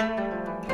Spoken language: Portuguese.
Música